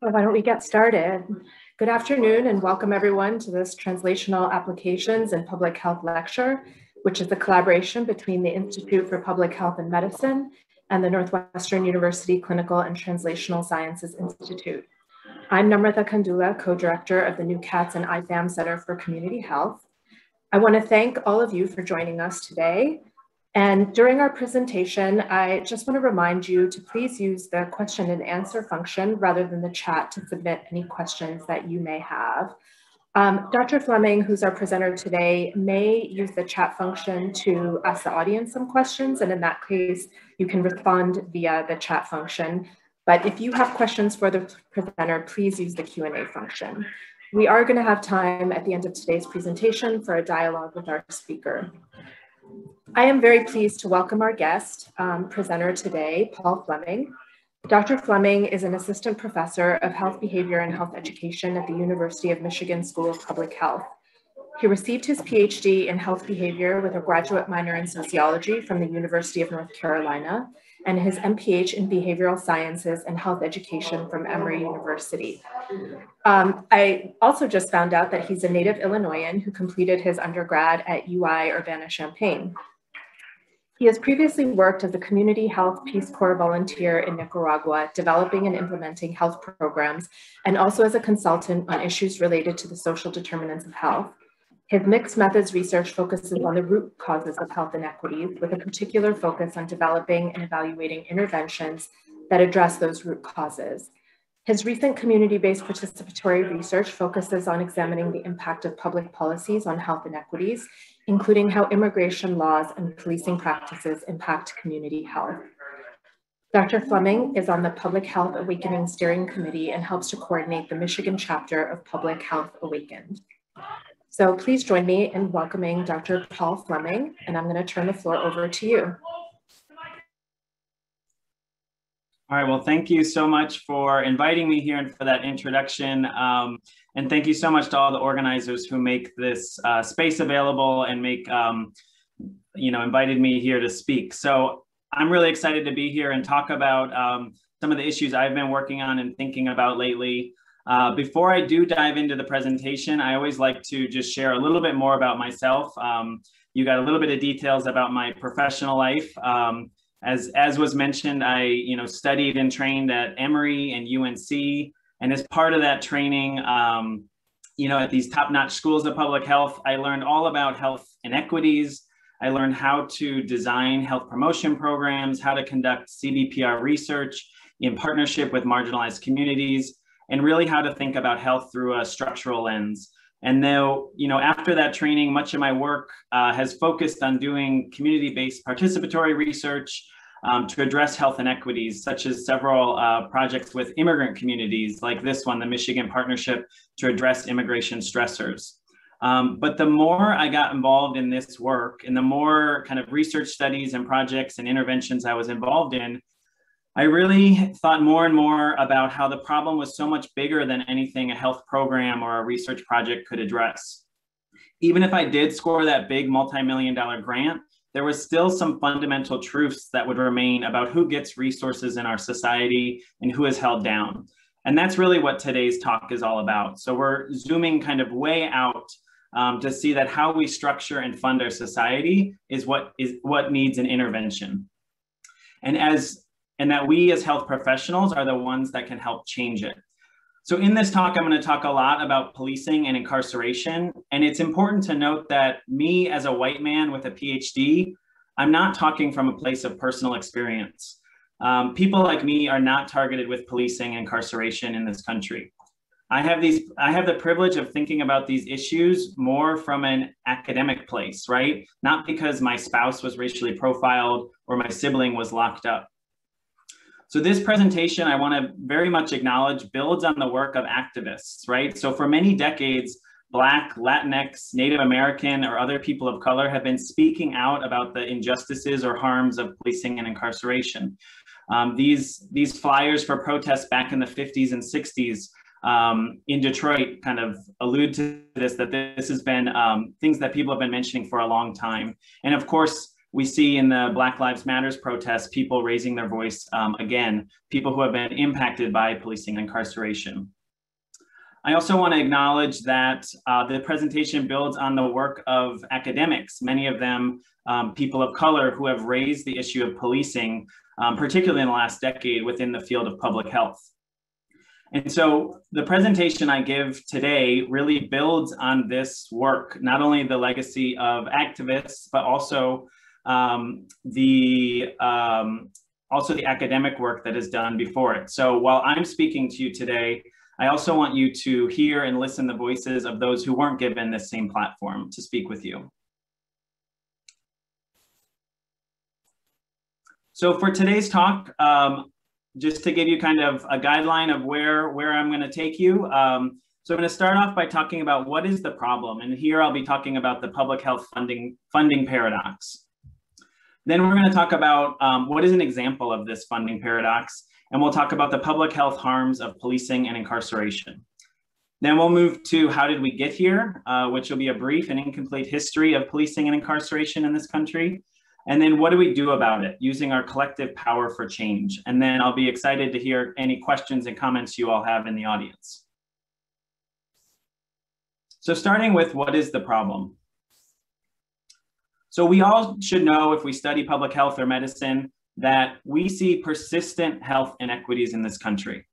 Well, why don't we get started? Good afternoon and welcome everyone to this Translational Applications in Public Health lecture, which is a collaboration between the Institute for Public Health and Medicine and the Northwestern University Clinical and Translational Sciences Institute. I'm Namrata Kandula, co-director of the NUCATS and IPHAM Center for Community Health. I wanna thank all of you for joining us today and during our presentation, I just want to remind you to please use the question and answer function rather than the chat to submit any questions that you may have. Um, Dr. Fleming, who's our presenter today, may use the chat function to ask the audience some questions. And in that case, you can respond via the chat function. But if you have questions for the presenter, please use the Q&A function. We are going to have time at the end of today's presentation for a dialogue with our speaker. I am very pleased to welcome our guest um, presenter today, Paul Fleming. Dr. Fleming is an assistant professor of health behavior and health education at the University of Michigan School of Public Health. He received his PhD in health behavior with a graduate minor in sociology from the University of North Carolina and his MPH in behavioral sciences and health education from Emory University. Um, I also just found out that he's a native Illinoisan who completed his undergrad at UI Urbana-Champaign. He has previously worked as a community health Peace Corps volunteer in Nicaragua, developing and implementing health programs, and also as a consultant on issues related to the social determinants of health. His mixed methods research focuses on the root causes of health inequities, with a particular focus on developing and evaluating interventions that address those root causes. His recent community-based participatory research focuses on examining the impact of public policies on health inequities, including how immigration laws and policing practices impact community health. Dr. Fleming is on the Public Health Awakening Steering Committee and helps to coordinate the Michigan chapter of Public Health Awakened. So please join me in welcoming Dr. Paul Fleming, and I'm gonna turn the floor over to you. All right, well, thank you so much for inviting me here and for that introduction. Um, and thank you so much to all the organizers who make this uh, space available and make, um, you know, invited me here to speak. So I'm really excited to be here and talk about um, some of the issues I've been working on and thinking about lately. Uh, before I do dive into the presentation, I always like to just share a little bit more about myself. Um, you got a little bit of details about my professional life. Um, as as was mentioned, I you know studied and trained at Emory and UNC, and as part of that training, um, you know, at these top-notch schools of public health, I learned all about health inequities. I learned how to design health promotion programs, how to conduct CBPR research in partnership with marginalized communities, and really how to think about health through a structural lens. And though, you know, after that training, much of my work uh, has focused on doing community-based participatory research um, to address health inequities, such as several uh, projects with immigrant communities, like this one, the Michigan Partnership to Address Immigration Stressors. Um, but the more I got involved in this work and the more kind of research studies and projects and interventions I was involved in, I really thought more and more about how the problem was so much bigger than anything a health program or a research project could address. Even if I did score that big multi-million dollar grant, there was still some fundamental truths that would remain about who gets resources in our society and who is held down. And that's really what today's talk is all about. So we're zooming kind of way out um, to see that how we structure and fund our society is what is what needs an intervention. And as and that we as health professionals are the ones that can help change it. So in this talk, I'm going to talk a lot about policing and incarceration. And it's important to note that me as a white man with a PhD, I'm not talking from a place of personal experience. Um, people like me are not targeted with policing and incarceration in this country. I have these, I have the privilege of thinking about these issues more from an academic place, right? Not because my spouse was racially profiled or my sibling was locked up. So this presentation, I want to very much acknowledge, builds on the work of activists, right? So for many decades, Black, Latinx, Native American, or other people of color have been speaking out about the injustices or harms of policing and incarceration. Um, these, these flyers for protests back in the 50s and 60s um, in Detroit kind of allude to this, that this has been um, things that people have been mentioning for a long time. And of course, we see in the Black Lives Matters protests people raising their voice um, again, people who have been impacted by policing and incarceration. I also want to acknowledge that uh, the presentation builds on the work of academics, many of them um, people of color who have raised the issue of policing, um, particularly in the last decade within the field of public health. And so the presentation I give today really builds on this work, not only the legacy of activists, but also um, the um, also the academic work that is done before it. So while I'm speaking to you today, I also want you to hear and listen the voices of those who weren't given this same platform to speak with you. So for today's talk, um, just to give you kind of a guideline of where, where I'm going to take you. Um, so I'm going to start off by talking about what is the problem. And here I'll be talking about the public health funding, funding paradox. Then we're going to talk about um, what is an example of this funding paradox. And we'll talk about the public health harms of policing and incarceration. Then we'll move to how did we get here, uh, which will be a brief and incomplete history of policing and incarceration in this country. And then what do we do about it using our collective power for change? And then I'll be excited to hear any questions and comments you all have in the audience. So starting with what is the problem? So we all should know if we study public health or medicine that we see persistent health inequities in this country.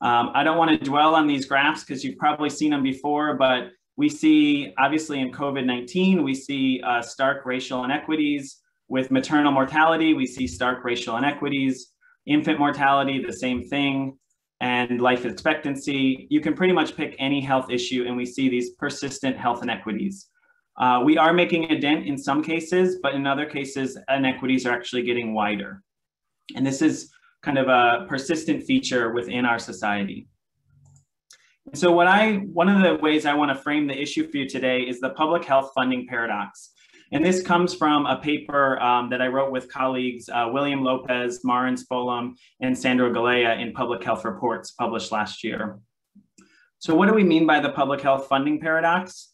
Um, I don't want to dwell on these graphs because you've probably seen them before, but we see obviously in COVID-19, we see uh, stark racial inequities, with maternal mortality, we see stark racial inequities. Infant mortality, the same thing. And life expectancy, you can pretty much pick any health issue and we see these persistent health inequities. Uh, we are making a dent in some cases, but in other cases, inequities are actually getting wider. And this is kind of a persistent feature within our society. so what I, one of the ways I wanna frame the issue for you today is the public health funding paradox. And this comes from a paper um, that I wrote with colleagues uh, William Lopez, Maren Spolum, and Sandro Galea in Public Health Reports published last year. So what do we mean by the public health funding paradox?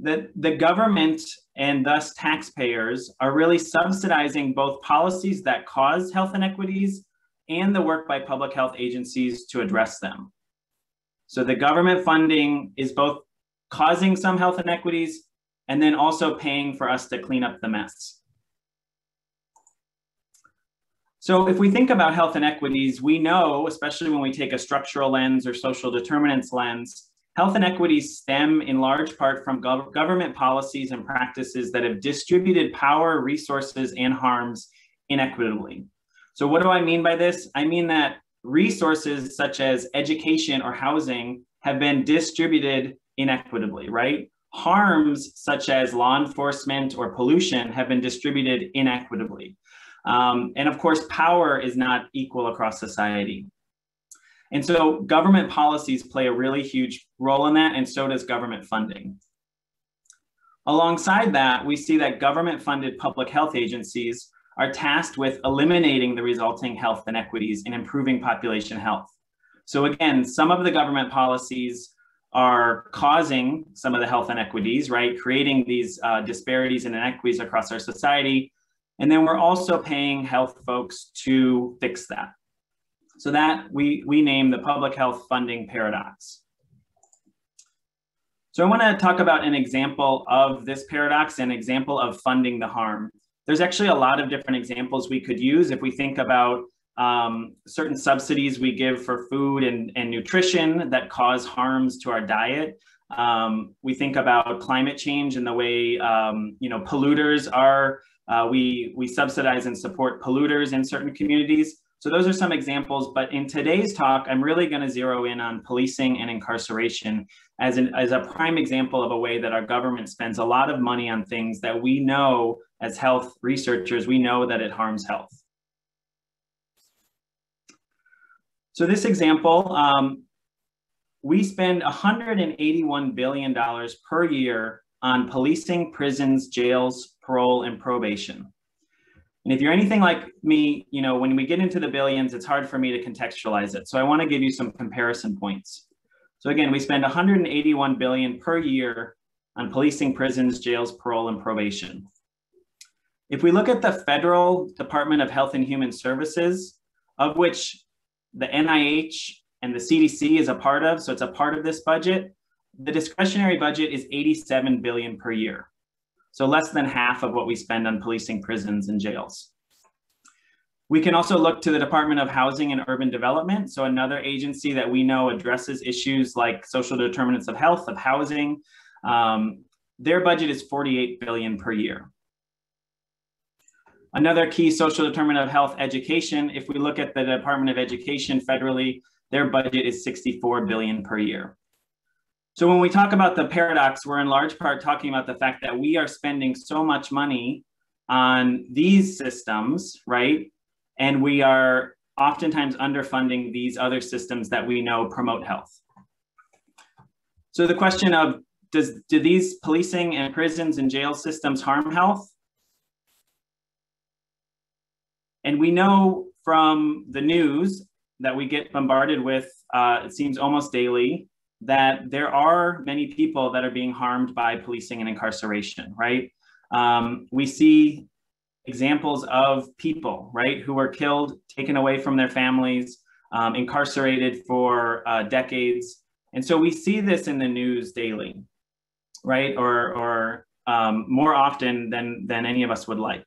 That the government and thus taxpayers are really subsidizing both policies that cause health inequities and the work by public health agencies to address them. So the government funding is both causing some health inequities and then also paying for us to clean up the mess. So if we think about health inequities, we know, especially when we take a structural lens or social determinants lens, health inequities stem in large part from gov government policies and practices that have distributed power, resources, and harms inequitably. So what do I mean by this? I mean that resources such as education or housing have been distributed inequitably, right? harms such as law enforcement or pollution have been distributed inequitably. Um, and of course, power is not equal across society. And so government policies play a really huge role in that, and so does government funding. Alongside that, we see that government funded public health agencies are tasked with eliminating the resulting health inequities and improving population health. So again, some of the government policies are causing some of the health inequities, right? Creating these uh, disparities and inequities across our society. And then we're also paying health folks to fix that. So that we, we name the public health funding paradox. So I wanna talk about an example of this paradox, an example of funding the harm. There's actually a lot of different examples we could use if we think about um, certain subsidies we give for food and, and nutrition that cause harms to our diet. Um, we think about climate change and the way um, you know polluters are. Uh, we we subsidize and support polluters in certain communities. So those are some examples. But in today's talk, I'm really going to zero in on policing and incarceration as an as a prime example of a way that our government spends a lot of money on things that we know as health researchers we know that it harms health. So this example, um, we spend $181 billion per year on policing, prisons, jails, parole, and probation. And if you're anything like me, you know, when we get into the billions, it's hard for me to contextualize it. So I wanna give you some comparison points. So again, we spend 181 billion per year on policing, prisons, jails, parole, and probation. If we look at the federal Department of Health and Human Services, of which the NIH and the CDC is a part of, so it's a part of this budget, the discretionary budget is 87 billion per year. So less than half of what we spend on policing prisons and jails. We can also look to the Department of Housing and Urban Development. So another agency that we know addresses issues like social determinants of health, of housing. Um, their budget is 48 billion per year. Another key social determinant of health education, if we look at the Department of Education federally, their budget is 64 billion per year. So when we talk about the paradox, we're in large part talking about the fact that we are spending so much money on these systems, right? And we are oftentimes underfunding these other systems that we know promote health. So the question of does do these policing and prisons and jail systems harm health? And we know from the news that we get bombarded with, uh, it seems almost daily, that there are many people that are being harmed by policing and incarceration, right? Um, we see examples of people, right, who are killed, taken away from their families, um, incarcerated for uh, decades. And so we see this in the news daily, right, or, or um, more often than, than any of us would like.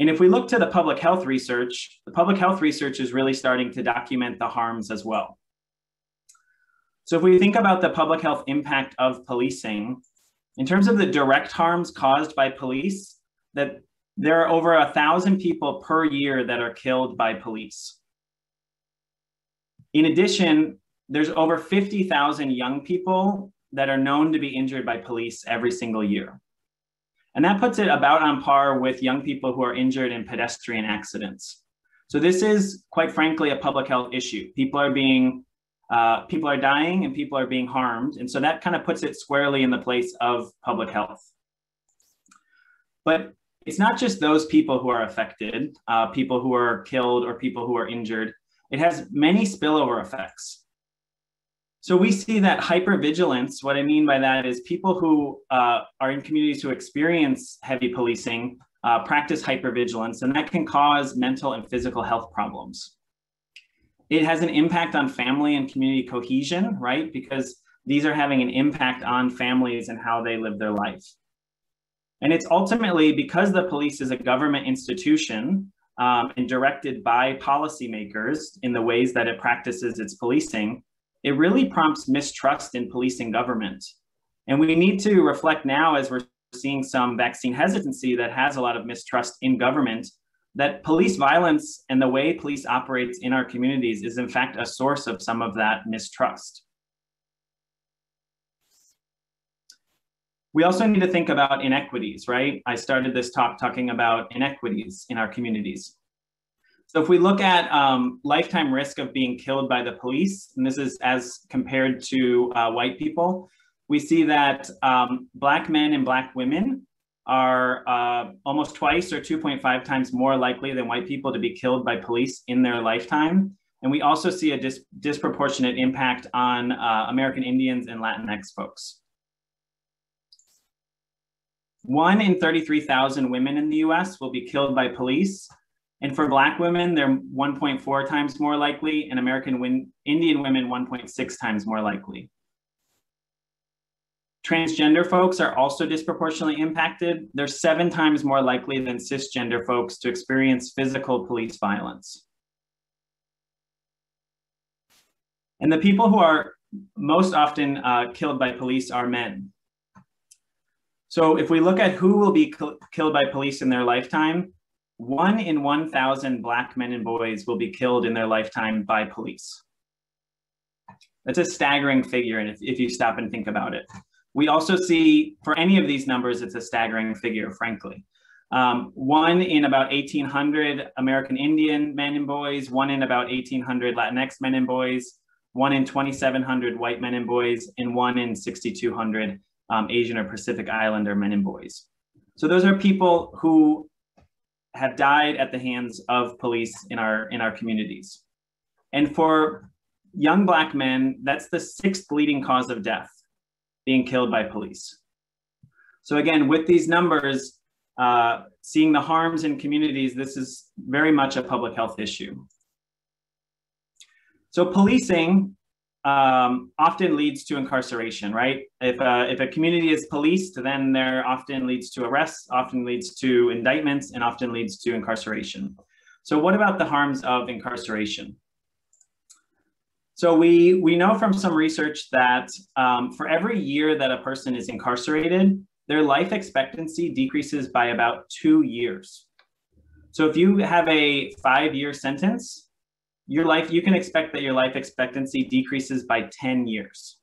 And if we look to the public health research, the public health research is really starting to document the harms as well. So if we think about the public health impact of policing, in terms of the direct harms caused by police, that there are over a thousand people per year that are killed by police. In addition, there's over 50,000 young people that are known to be injured by police every single year. And that puts it about on par with young people who are injured in pedestrian accidents. So this is, quite frankly, a public health issue. People are being, uh, people are dying and people are being harmed. And so that kind of puts it squarely in the place of public health. But it's not just those people who are affected, uh, people who are killed or people who are injured. It has many spillover effects. So we see that hypervigilance, what I mean by that is people who uh, are in communities who experience heavy policing uh, practice hypervigilance, and that can cause mental and physical health problems. It has an impact on family and community cohesion, right? Because these are having an impact on families and how they live their life. And it's ultimately because the police is a government institution um, and directed by policymakers in the ways that it practices its policing, it really prompts mistrust in policing government. And we need to reflect now as we're seeing some vaccine hesitancy that has a lot of mistrust in government that police violence and the way police operates in our communities is in fact a source of some of that mistrust. We also need to think about inequities, right? I started this talk talking about inequities in our communities. So if we look at um, lifetime risk of being killed by the police, and this is as compared to uh, white people, we see that um, Black men and Black women are uh, almost twice or 2.5 times more likely than white people to be killed by police in their lifetime. And we also see a dis disproportionate impact on uh, American Indians and Latinx folks. One in 33,000 women in the US will be killed by police, and for Black women, they're 1.4 times more likely, and American Indian women 1.6 times more likely. Transgender folks are also disproportionately impacted. They're seven times more likely than cisgender folks to experience physical police violence. And the people who are most often uh, killed by police are men. So if we look at who will be killed by police in their lifetime, one in 1,000 Black men and boys will be killed in their lifetime by police. That's a staggering figure, and if, if you stop and think about it. We also see, for any of these numbers, it's a staggering figure, frankly. Um, one in about 1,800 American Indian men and boys, one in about 1,800 Latinx men and boys, one in 2,700 white men and boys, and one in 6,200 um, Asian or Pacific Islander men and boys. So those are people who have died at the hands of police in our in our communities. And for young black men, that's the sixth leading cause of death, being killed by police. So again, with these numbers, uh, seeing the harms in communities, this is very much a public health issue. So policing um, often leads to incarceration, right? If, uh, if a community is policed, then there often leads to arrests, often leads to indictments, and often leads to incarceration. So what about the harms of incarceration? So we, we know from some research that um, for every year that a person is incarcerated, their life expectancy decreases by about two years. So if you have a five-year sentence, your life, you can expect that your life expectancy decreases by 10 years.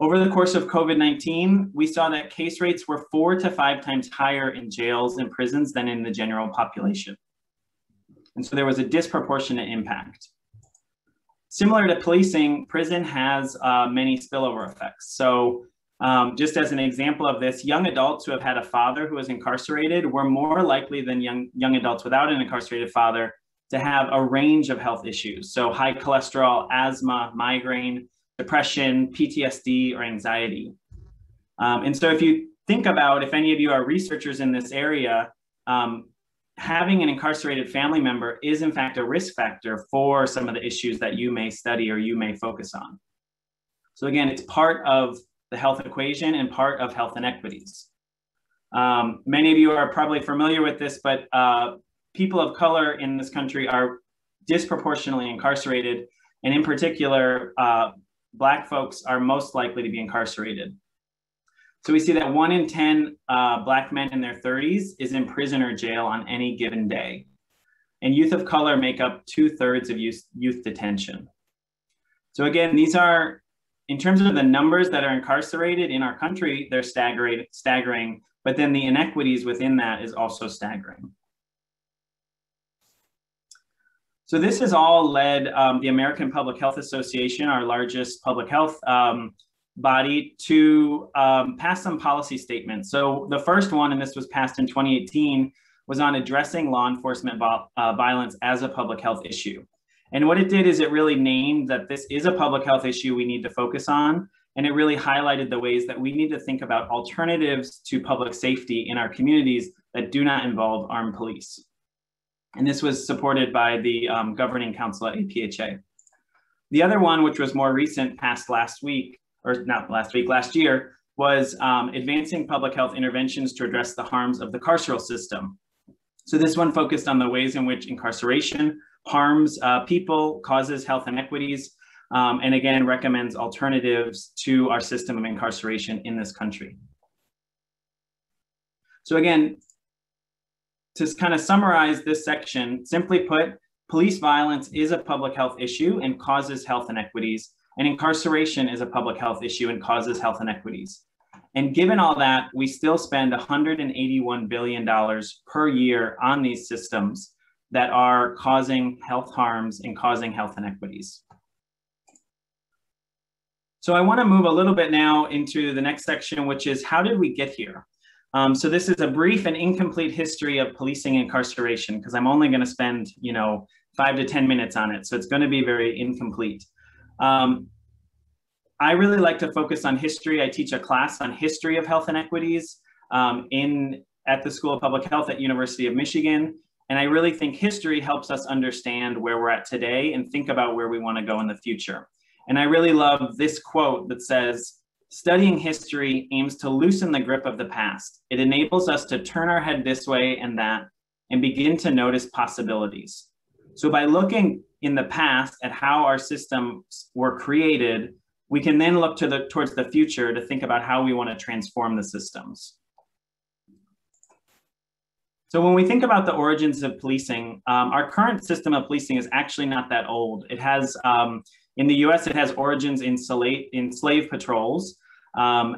Over the course of COVID-19, we saw that case rates were four to five times higher in jails and prisons than in the general population. And so there was a disproportionate impact. Similar to policing, prison has uh, many spillover effects. So um, just as an example of this, young adults who have had a father who is incarcerated were more likely than young, young adults without an incarcerated father to have a range of health issues. So high cholesterol, asthma, migraine, depression, PTSD, or anxiety. Um, and so if you think about, if any of you are researchers in this area, um, having an incarcerated family member is in fact a risk factor for some of the issues that you may study or you may focus on. So again, it's part of the health equation and part of health inequities. Um, many of you are probably familiar with this, but uh, people of color in this country are disproportionately incarcerated. And in particular, uh, Black folks are most likely to be incarcerated. So we see that one in 10 uh, Black men in their 30s is in prison or jail on any given day. And youth of color make up two thirds of youth, youth detention. So again, these are, in terms of the numbers that are incarcerated in our country, they're staggering, staggering, but then the inequities within that is also staggering. So this has all led um, the American Public Health Association, our largest public health um, body, to um, pass some policy statements. So the first one, and this was passed in 2018, was on addressing law enforcement uh, violence as a public health issue. And what it did is it really named that this is a public health issue we need to focus on. And it really highlighted the ways that we need to think about alternatives to public safety in our communities that do not involve armed police. And this was supported by the um, governing council at APHA. The other one, which was more recent, passed last week, or not last week, last year, was um, advancing public health interventions to address the harms of the carceral system. So this one focused on the ways in which incarceration harms uh, people, causes health inequities, um, and again, recommends alternatives to our system of incarceration in this country. So again, to kind of summarize this section, simply put, police violence is a public health issue and causes health inequities, and incarceration is a public health issue and causes health inequities. And given all that, we still spend $181 billion per year on these systems that are causing health harms and causing health inequities. So I want to move a little bit now into the next section, which is how did we get here? Um, so this is a brief and incomplete history of policing incarceration because I'm only going to spend, you know, five to 10 minutes on it. So it's going to be very incomplete. Um, I really like to focus on history. I teach a class on history of health inequities um, in at the School of Public Health at University of Michigan. And I really think history helps us understand where we're at today and think about where we want to go in the future. And I really love this quote that says, Studying history aims to loosen the grip of the past. It enables us to turn our head this way and that and begin to notice possibilities. So by looking in the past at how our systems were created, we can then look to the, towards the future to think about how we want to transform the systems. So when we think about the origins of policing, um, our current system of policing is actually not that old. It has, um, in the US, it has origins in, slave, in slave patrols. Um,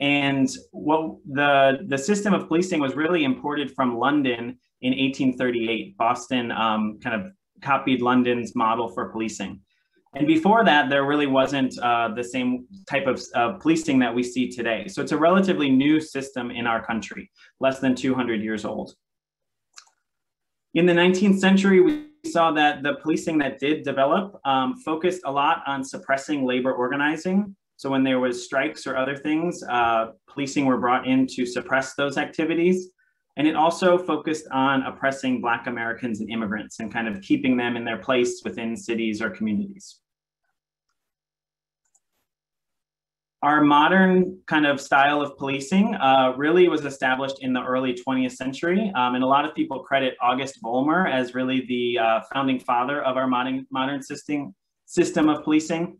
and what the, the system of policing was really imported from London in 1838. Boston um, kind of copied London's model for policing. And before that, there really wasn't uh, the same type of uh, policing that we see today. So it's a relatively new system in our country, less than 200 years old. In the 19th century, we saw that the policing that did develop um, focused a lot on suppressing labor organizing So when there was strikes or other things, uh, policing were brought in to suppress those activities. And it also focused on oppressing Black Americans and immigrants and kind of keeping them in their place within cities or communities. Our modern kind of style of policing uh, really was established in the early 20th century. Um, and a lot of people credit August Vollmer as really the uh, founding father of our modern, modern system, system of policing.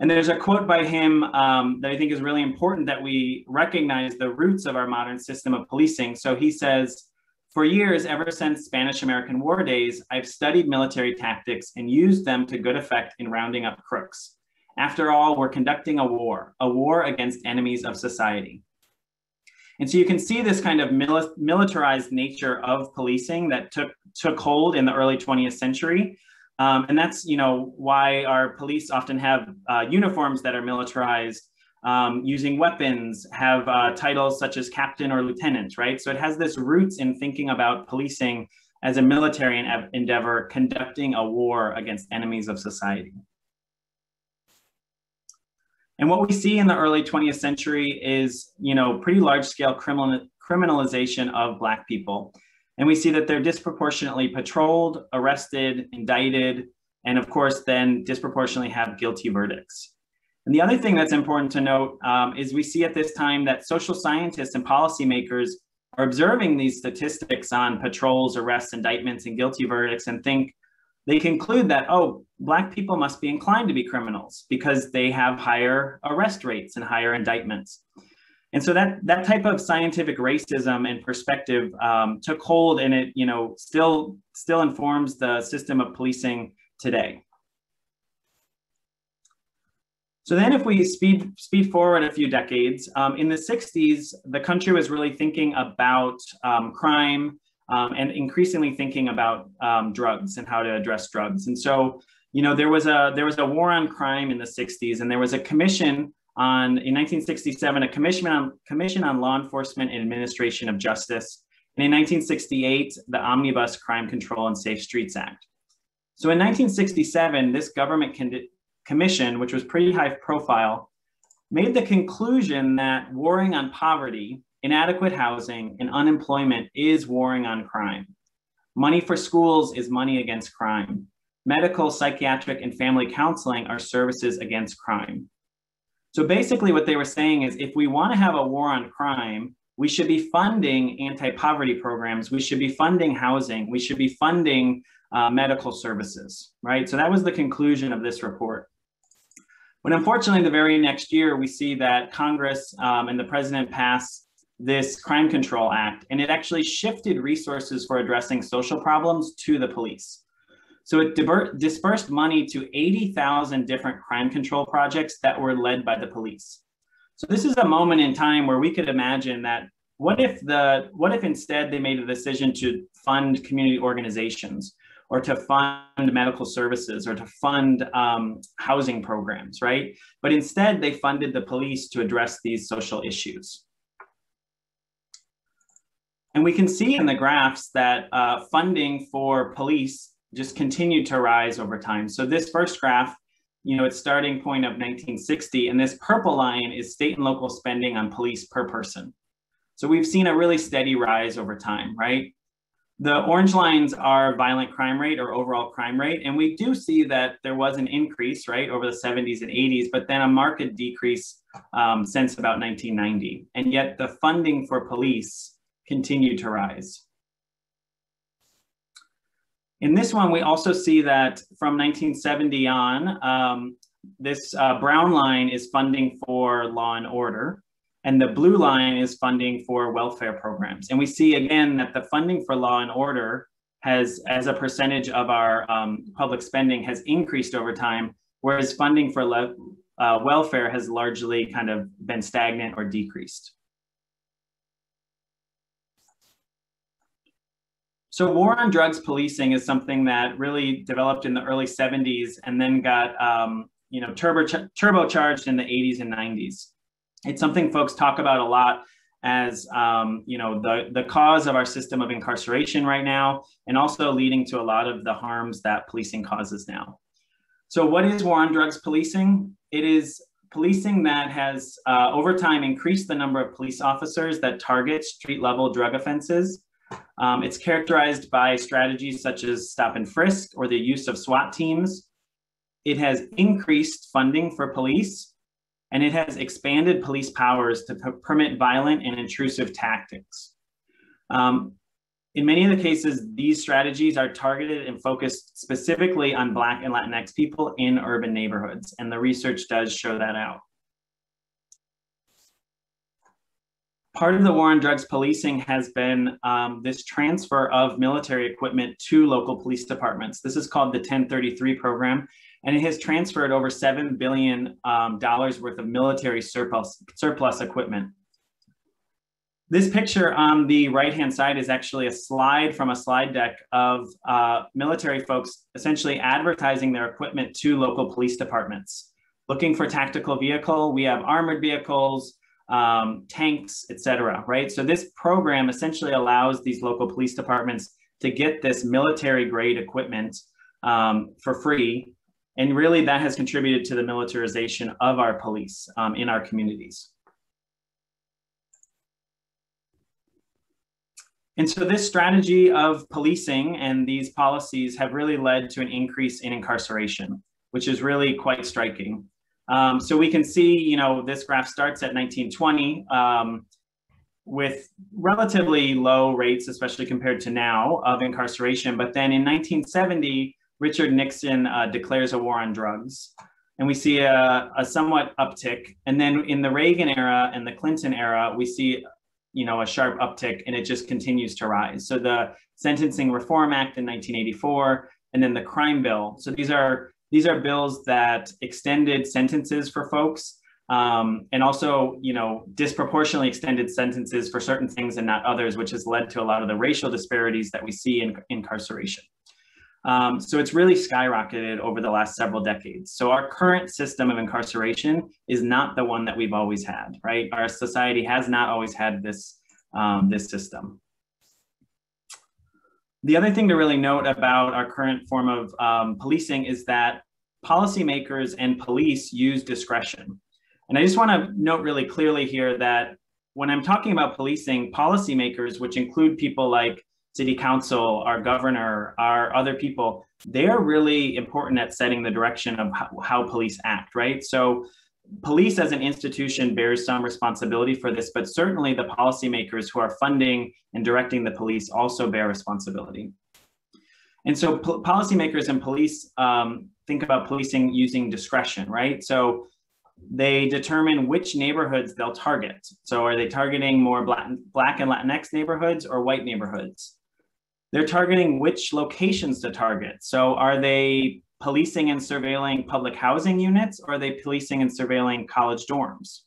And there's a quote by him um, that I think is really important that we recognize the roots of our modern system of policing. So he says, for years, ever since Spanish American War days, I've studied military tactics and used them to good effect in rounding up crooks. After all, we're conducting a war, a war against enemies of society. And so you can see this kind of militarized nature of policing that took, took hold in the early 20th century. Um, and that's, you know, why our police often have uh, uniforms that are militarized, um, using weapons, have uh, titles such as captain or lieutenant, right? So it has this roots in thinking about policing as a military endeavor conducting a war against enemies of society. And what we see in the early 20th century is, you know, pretty large scale criminal, criminalization of Black people. And we see that they're disproportionately patrolled, arrested, indicted, and of course, then disproportionately have guilty verdicts. And the other thing that's important to note um, is we see at this time that social scientists and policymakers are observing these statistics on patrols, arrests, indictments, and guilty verdicts and think they conclude that, oh, Black people must be inclined to be criminals because they have higher arrest rates and higher indictments. And so that, that type of scientific racism and perspective um, took hold and it, you know, still, still informs the system of policing today. So then if we speed, speed forward a few decades, um, in the 60s, the country was really thinking about um, crime um, and increasingly thinking about um, drugs and how to address drugs. And so, you know, there was a there was a war on crime in the 60s, and there was a commission on in 1967 a commission on commission on law enforcement and administration of justice, and in 1968 the Omnibus Crime Control and Safe Streets Act. So in 1967, this government commission, which was pretty high profile, made the conclusion that warring on poverty Inadequate housing and unemployment is warring on crime. Money for schools is money against crime. Medical, psychiatric, and family counseling are services against crime. So basically, what they were saying is if we want to have a war on crime, we should be funding anti poverty programs, we should be funding housing, we should be funding uh, medical services, right? So that was the conclusion of this report. But unfortunately, the very next year, we see that Congress um, and the president pass this Crime Control Act, and it actually shifted resources for addressing social problems to the police. So it dispersed money to 80,000 different crime control projects that were led by the police. So this is a moment in time where we could imagine that what if the what if instead they made a decision to fund community organizations or to fund medical services or to fund um, housing programs, right? But instead they funded the police to address these social issues. And we can see in the graphs that uh, funding for police just continued to rise over time. So this first graph, you know, it's starting point of 1960, and this purple line is state and local spending on police per person. So we've seen a really steady rise over time, right? The orange lines are violent crime rate or overall crime rate. And we do see that there was an increase, right, over the 70s and 80s, but then a marked decrease um, since about 1990. And yet the funding for police continued to rise. In this one, we also see that from 1970 on, um, this uh, brown line is funding for law and order, and the blue line is funding for welfare programs. And we see again that the funding for law and order has, as a percentage of our um, public spending, has increased over time, whereas funding for uh, welfare has largely kind of been stagnant or decreased. So war on drugs policing is something that really developed in the early 70s and then got um, you know turbo turbocharged in the 80s and 90s. It's something folks talk about a lot as um, you know the the cause of our system of incarceration right now, and also leading to a lot of the harms that policing causes now. So, what is war on drugs policing? It is policing that has uh, over time increased the number of police officers that target street level drug offenses. Um, it's characterized by strategies such as stop and frisk or the use of SWAT teams. It has increased funding for police and it has expanded police powers to permit violent and intrusive tactics. Um, in many of the cases, these strategies are targeted and focused specifically on Black and Latinx people in urban neighborhoods, and the research does show that out. Part of the war on drugs policing has been um, this transfer of military equipment to local police departments. This is called the 1033 program, and it has transferred over $7 billion um, worth of military surplus, surplus equipment. This picture on the right-hand side is actually a slide from a slide deck of uh, military folks essentially advertising their equipment to local police departments. Looking for tactical vehicle, we have armored vehicles, um, tanks, etc. right? So this program essentially allows these local police departments to get this military grade equipment um, for free. And really that has contributed to the militarization of our police um, in our communities. And so this strategy of policing and these policies have really led to an increase in incarceration, which is really quite striking. Um, so we can see, you know, this graph starts at 1920 um, with relatively low rates, especially compared to now, of incarceration. But then in 1970, Richard Nixon uh, declares a war on drugs. And we see a, a somewhat uptick. And then in the Reagan era and the Clinton era, we see you know, a sharp uptick and it just continues to rise. So the Sentencing Reform Act in 1984 and then the crime bill. So these are these are bills that extended sentences for folks um, and also, you know, disproportionately extended sentences for certain things and not others, which has led to a lot of the racial disparities that we see in incarceration. Um, so it's really skyrocketed over the last several decades. So our current system of incarceration is not the one that we've always had, right? Our society has not always had this, um, this system. The other thing to really note about our current form of um, policing is that policymakers and police use discretion. And I just want to note really clearly here that when I'm talking about policing, policymakers, which include people like city council, our governor, our other people, they're really important at setting the direction of how, how, police act, right? So police as an institution bears some responsibility for this, but certainly the policymakers who are funding and directing the police also bear responsibility. And so po policymakers and police um, think about policing using discretion, right? So they determine which neighborhoods they'll target. So are they targeting more black, black and Latinx neighborhoods or white neighborhoods? They're targeting which locations to target. So are they policing and surveilling public housing units or are they policing and surveilling college dorms?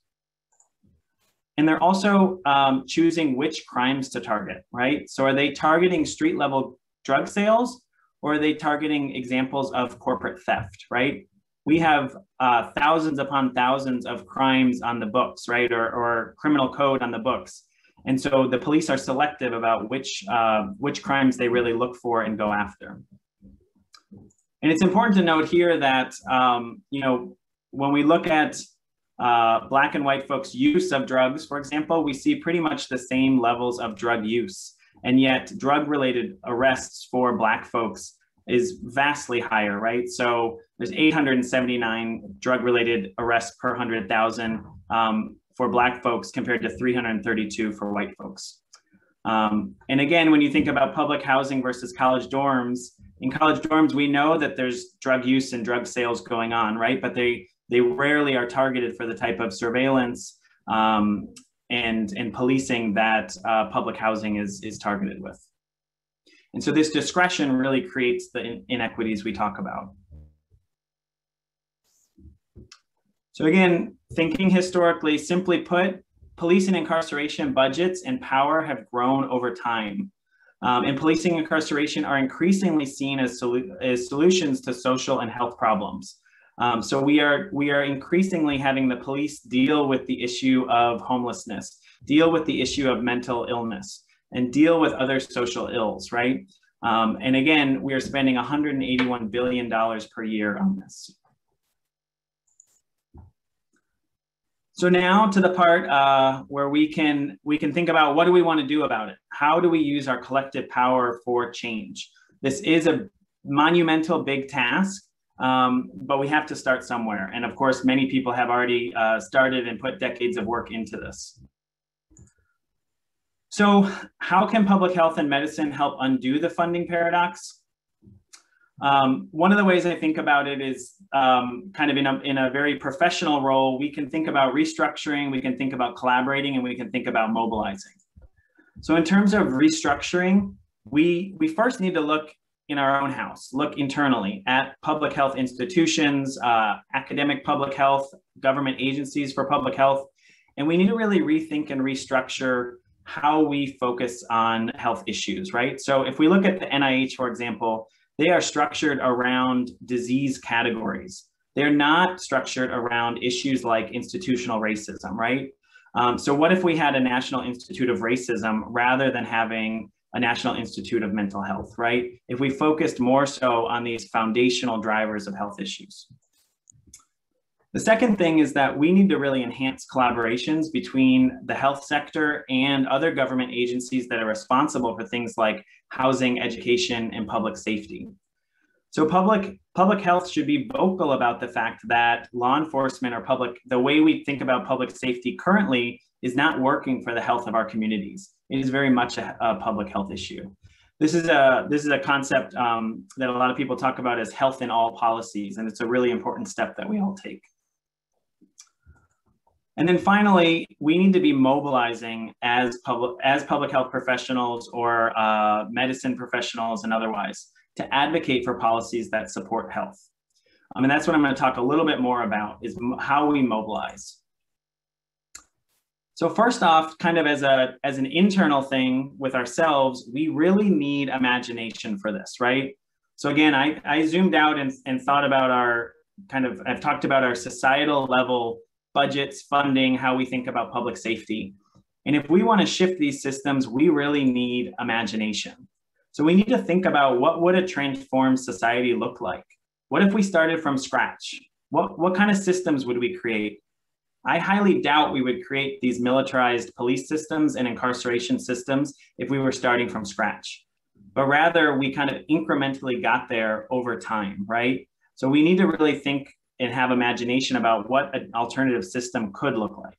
And they're also um, choosing which crimes to target, right? So are they targeting street level drug sales or are they targeting examples of corporate theft, right? We have uh, thousands upon thousands of crimes on the books, right? Or, or criminal code on the books. And so the police are selective about which, uh, which crimes they really look for and go after. And it's important to note here that, um, you know, when we look at uh, Black and white folks' use of drugs, for example, we see pretty much the same levels of drug use. And yet drug-related arrests for Black folks is vastly higher, right? So there's 879 drug-related arrests per 100,000. Um, for Black folks compared to 332 for white folks. Um, and again, when you think about public housing versus college dorms, in college dorms, we know that there's drug use and drug sales going on, right? But they they rarely are targeted for the type of surveillance um, and and policing that uh, public housing is is targeted with. And so this discretion really creates the inequities we talk about. So again, thinking historically, simply put, police and incarceration budgets and power have grown over time. Um, and policing incarceration are increasingly seen as, solu as solutions to social and health problems. Um, so we are, we are increasingly having the police deal with the issue of homelessness, deal with the issue of mental illness, and deal with other social ills, right? Um, and again, we are spending $181 billion per year on this. So now to the part uh, where we can we can think about what do we want to do about it? How do we use our collective power for change? This is a monumental big task, um, but we have to start somewhere. And of course, many people have already uh, started and put decades of work into this. So how can public health and medicine help undo the funding paradox? Um, one of the ways I think about it is um, kind of in a, in a very professional role, we can think about restructuring, we can think about collaborating, and we can think about mobilizing. So in terms of restructuring, we, we first need to look in our own house, look internally at public health institutions, uh, academic public health, government agencies for public health, and we need to really rethink and restructure how we focus on health issues, right? So if we look at the NIH, for example, they are structured around disease categories. They're not structured around issues like institutional racism, right? Um, so what if we had a National Institute of Racism rather than having a National Institute of Mental Health, right? If we focused more so on these foundational drivers of health issues. The second thing is that we need to really enhance collaborations between the health sector and other government agencies that are responsible for things like housing, education, and public safety. So public, public health should be vocal about the fact that law enforcement or public, the way we think about public safety currently is not working for the health of our communities. It is very much a, a public health issue. This is a, this is a concept um, that a lot of people talk about as health in all policies, and it's a really important step that we all take. And then finally, we need to be mobilizing as public as public health professionals or uh, medicine professionals and otherwise to advocate for policies that support health. I mean, that's what I'm going to talk a little bit more about is how we mobilize. So first off, kind of as a as an internal thing with ourselves, we really need imagination for this, right? So again, I, I zoomed out and, and thought about our kind of I've talked about our societal level budgets, funding, how we think about public safety. And if we want to shift these systems, we really need imagination. So we need to think about what would a transformed society look like? What if we started from scratch? What, what kind of systems would we create? I highly doubt we would create these militarized police systems and incarceration systems if we were starting from scratch. But rather, we kind of incrementally got there over time, right? So we need to really think and have imagination about what an alternative system could look like.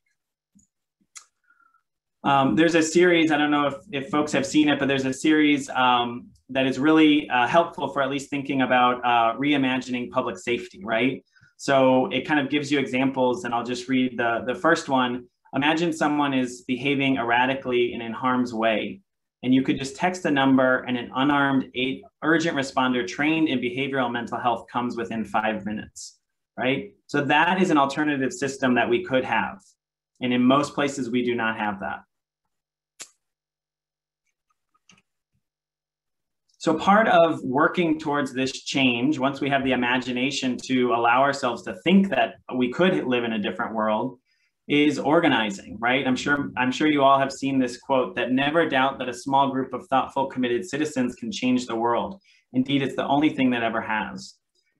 Um, there's a series, I don't know if, if folks have seen it, but there's a series um, that is really uh, helpful for at least thinking about uh, reimagining public safety, right? So it kind of gives you examples, and I'll just read the, the first one. Imagine someone is behaving erratically and in harm's way, and you could just text a number, and an unarmed urgent responder trained in behavioral mental health comes within five minutes right? So that is an alternative system that we could have. And in most places, we do not have that. So part of working towards this change, once we have the imagination to allow ourselves to think that we could live in a different world, is organizing, right? I'm sure I'm sure you all have seen this quote that never doubt that a small group of thoughtful, committed citizens can change the world. Indeed, it's the only thing that ever has.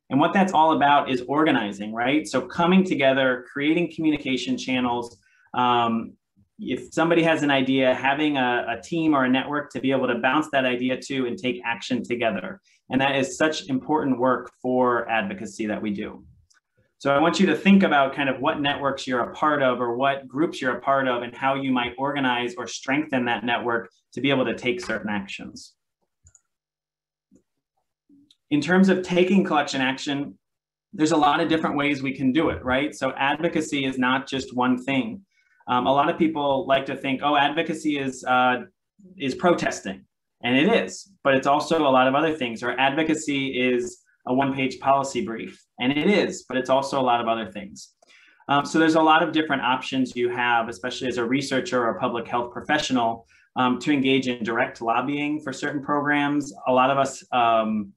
And what that's all about is organizing, right? So coming together, creating communication channels. Um, if somebody has an idea, having a, a team or a network to be able to bounce that idea to and take action together. And that is such important work for advocacy that we do. So I want you to think about kind of what networks you're a part of or what groups you're a part of and how you might organize or strengthen that network to be able to take certain actions in terms of taking collection action, there's a lot of different ways we can do it, right? So advocacy is not just one thing. Um, a lot of people like to think, oh, advocacy is uh, is protesting, and it is, but it's also a lot of other things. Or advocacy is a one-page policy brief, and it is, but it's also a lot of other things. Um, so there's a lot of different options you have, especially as a researcher or a public health professional, um, to engage in direct lobbying for certain programs. A lot of us um,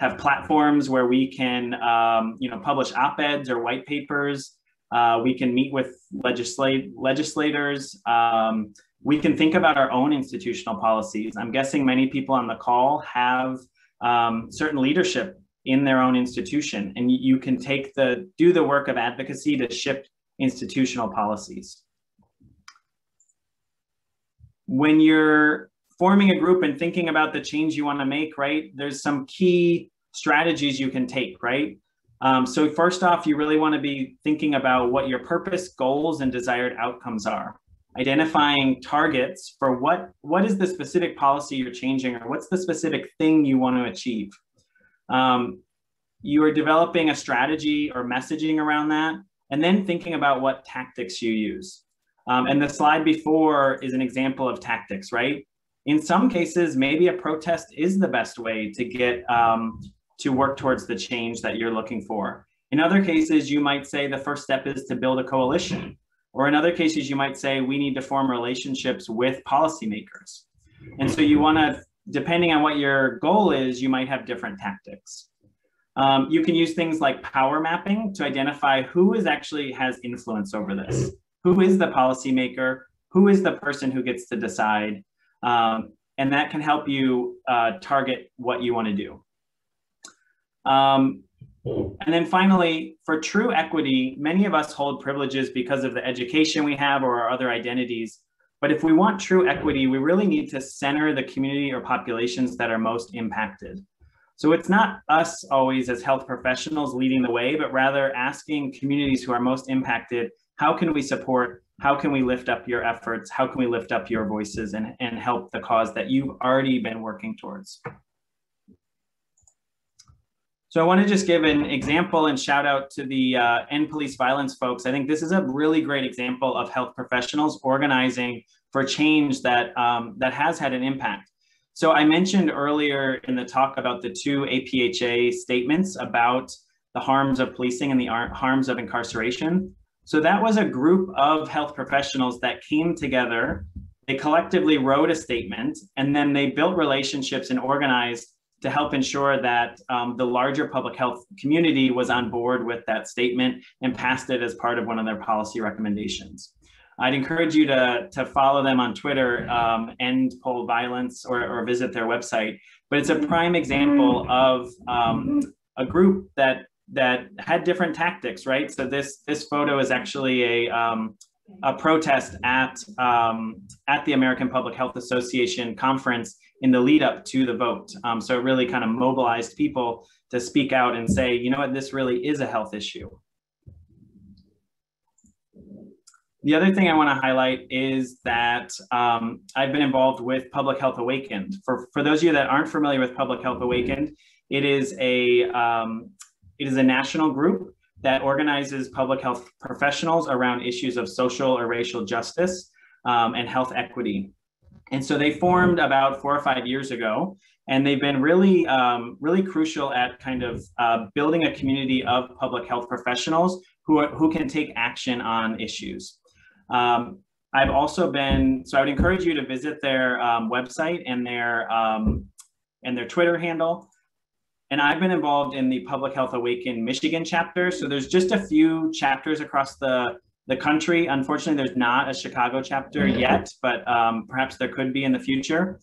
have platforms where we can, um, you know, publish op-eds or white papers. Uh, we can meet with legislate legislators. Um, we can think about our own institutional policies. I'm guessing many people on the call have um, certain leadership in their own institution, and you can take the do the work of advocacy to shift institutional policies. When you're forming a group and thinking about the change you want to make, right, there's some key strategies you can take, right? Um, so first off, you really want to be thinking about what your purpose, goals, and desired outcomes are. Identifying targets for what, what is the specific policy you're changing or what's the specific thing you want to achieve. Um, you are developing a strategy or messaging around that, and then thinking about what tactics you use. Um, and the slide before is an example of tactics, right? In some cases, maybe a protest is the best way to get um, to work towards the change that you're looking for. In other cases, you might say the first step is to build a coalition. Or in other cases, you might say we need to form relationships with policymakers. And so you want to, depending on what your goal is, you might have different tactics. Um, you can use things like power mapping to identify who is actually has influence over this. Who is the policymaker? Who is the person who gets to decide? Um, and that can help you uh, target what you want to do. Um, and then finally, for true equity, many of us hold privileges because of the education we have or our other identities. But if we want true equity, we really need to center the community or populations that are most impacted. So it's not us always as health professionals leading the way, but rather asking communities who are most impacted, how can we support? How can we lift up your efforts? How can we lift up your voices and, and help the cause that you've already been working towards? So I want to just give an example and shout out to the uh, End Police Violence folks. I think this is a really great example of health professionals organizing for change that, um, that has had an impact. So I mentioned earlier in the talk about the two APHA statements about the harms of policing and the harms of incarceration. So that was a group of health professionals that came together. They collectively wrote a statement and then they built relationships and organized to help ensure that um, the larger public health community was on board with that statement and passed it as part of one of their policy recommendations. I'd encourage you to, to follow them on Twitter, um, End Pol Violence, or, or visit their website. But it's a prime example of um, a group that that had different tactics, right? So this this photo is actually a um, a protest at um, at the American Public Health Association conference in the lead up to the vote. Um, so it really kind of mobilized people to speak out and say, you know what, this really is a health issue. The other thing I want to highlight is that um, I've been involved with Public Health Awakened. For, for those of you that aren't familiar with Public Health Awakened, it is a, um, it is a national group that organizes public health professionals around issues of social or racial justice um, and health equity. And so they formed about four or five years ago, and they've been really, um, really crucial at kind of uh, building a community of public health professionals who, who can take action on issues. Um, I've also been, so I would encourage you to visit their um, website and their, um, and their Twitter handle. And I've been involved in the Public Health Awaken Michigan chapter. So there's just a few chapters across the, the country. Unfortunately, there's not a Chicago chapter yet, but um, perhaps there could be in the future.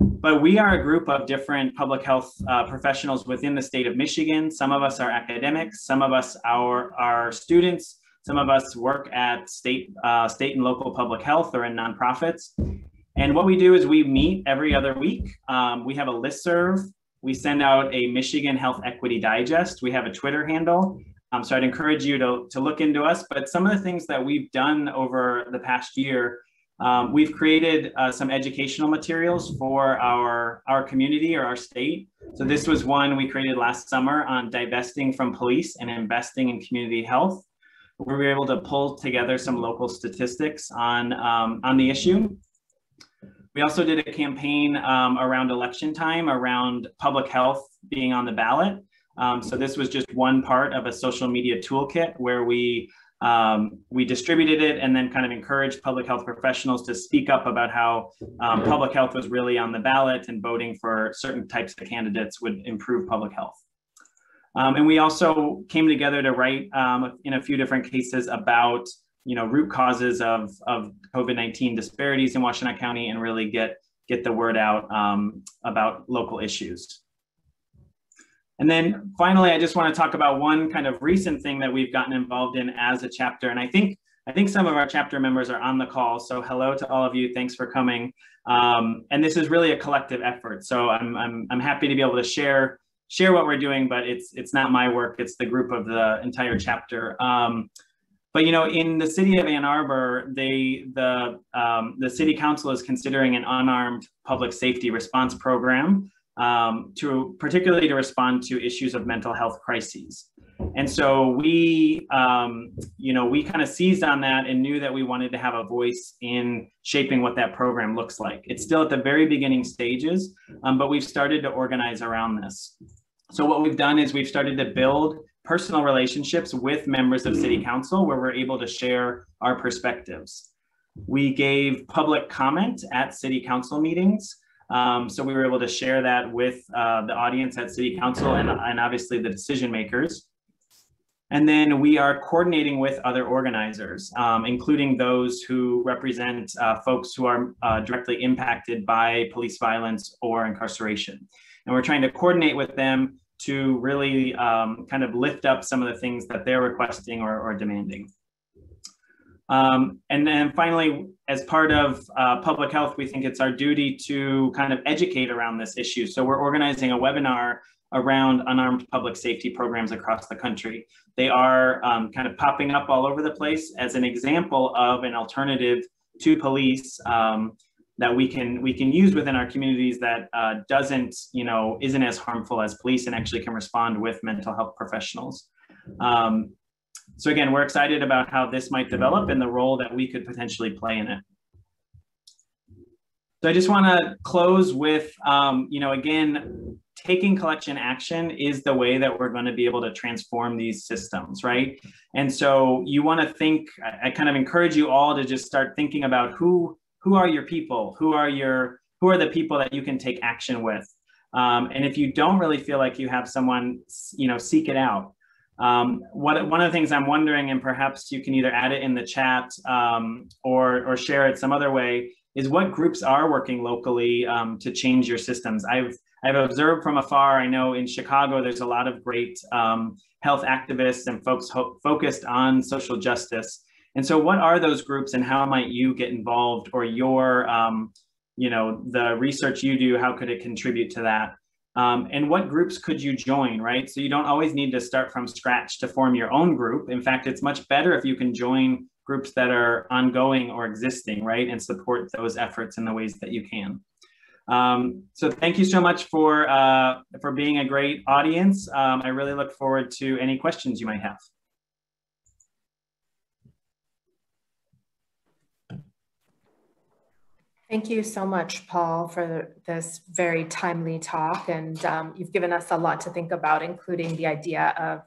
But we are a group of different public health uh, professionals within the state of Michigan. Some of us are academics, some of us are, are students, some of us work at state, uh, state and local public health or in nonprofits. And what we do is we meet every other week. Um, we have a list serve. We send out a Michigan Health Equity Digest. We have a Twitter handle. Um, so I'd encourage you to, to look into us. But some of the things that we've done over the past year, um, we've created uh, some educational materials for our, our community or our state. So this was one we created last summer on divesting from police and investing in community health Where we were able to pull together some local statistics on, um, on the issue. We also did a campaign um, around election time around public health being on the ballot. Um, so this was just one part of a social media toolkit where we um, we distributed it and then kind of encouraged public health professionals to speak up about how um, public health was really on the ballot and voting for certain types of candidates would improve public health. Um, and we also came together to write um, in a few different cases about you know root causes of, of COVID-19 disparities in Washtenaw County and really get get the word out um, about local issues. And then finally, I just want to talk about one kind of recent thing that we've gotten involved in as a chapter. And I think I think some of our chapter members are on the call. So hello to all of you. Thanks for coming. Um, and this is really a collective effort. So I'm, I'm, I'm happy to be able to share share what we're doing, but it's it's not my work. It's the group of the entire chapter. Um, but you know, in the city of Ann Arbor, they the um, the city council is considering an unarmed public safety response program um, to particularly to respond to issues of mental health crises. And so we, um, you know, we kind of seized on that and knew that we wanted to have a voice in shaping what that program looks like. It's still at the very beginning stages, um, but we've started to organize around this. So what we've done is we've started to build personal relationships with members of city council where we're able to share our perspectives. We gave public comment at city council meetings. Um, so we were able to share that with uh, the audience at city council and, and obviously the decision makers. And then we are coordinating with other organizers, um, including those who represent uh, folks who are uh, directly impacted by police violence or incarceration. And we're trying to coordinate with them to really um, kind of lift up some of the things that they're requesting or, or demanding. Um, and then finally, as part of uh, public health, we think it's our duty to kind of educate around this issue. So we're organizing a webinar around unarmed public safety programs across the country. They are um, kind of popping up all over the place as an example of an alternative to police um, that we can we can use within our communities that uh, doesn't you know isn't as harmful as police and actually can respond with mental health professionals. Um, so again, we're excited about how this might develop and the role that we could potentially play in it. So I just want to close with, um, you know, again, taking collection action is the way that we're going to be able to transform these systems, right? And so you want to think, I, I kind of encourage you all to just start thinking about who who are your people, who are your who are the people that you can take action with. Um, and if you don't really feel like you have someone, you know, seek it out. Um, what, one of the things I'm wondering, and perhaps you can either add it in the chat um, or, or share it some other way, is what groups are working locally um, to change your systems. I've I've observed from afar. I know in Chicago there's a lot of great um, health activists and folks focused on social justice. And so, what are those groups, and how might you get involved, or your, um, you know, the research you do? How could it contribute to that? Um, and what groups could you join, right? So you don't always need to start from scratch to form your own group. In fact, it's much better if you can join groups that are ongoing or existing, right? And support those efforts in the ways that you can. Um, so thank you so much for, uh, for being a great audience. Um, I really look forward to any questions you might have. Thank you so much, Paul, for this very timely talk. And um, you've given us a lot to think about, including the idea of